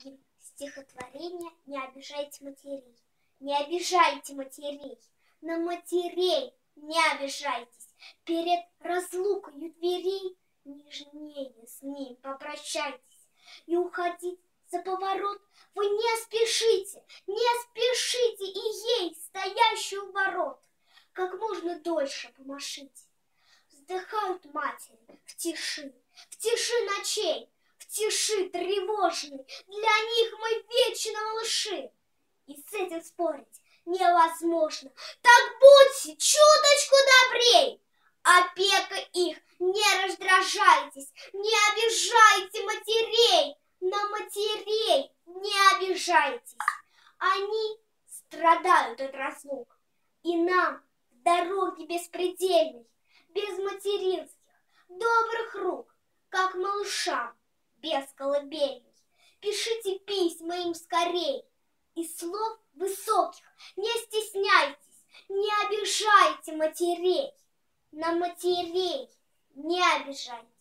Ольгин стихотворение «Не обижайте матерей». Не обижайте матерей, на матерей не обижайтесь. Перед разлукой у дверей нежнее с ним попрощайтесь. И уходить за поворот вы не спешите, не спешите и ей, стоящую у ворот, как можно дольше помашите. Вздыхают матери в тиши, в тиши ночей, тиши тревожной, для них мы вечно малыши. И с этим спорить невозможно. Так будьте чуточку добрей. Опека их, не раздражайтесь, не обижайте матерей, на матерей не обижайтесь. Они страдают от разлук, и нам в дороге беспредельной, без материнских, добрых рук, как малышам без колыбельной. Пишите письма им скорей, и слов высоких не стесняйтесь, не обижайте матерей, на матерей не обижайтесь.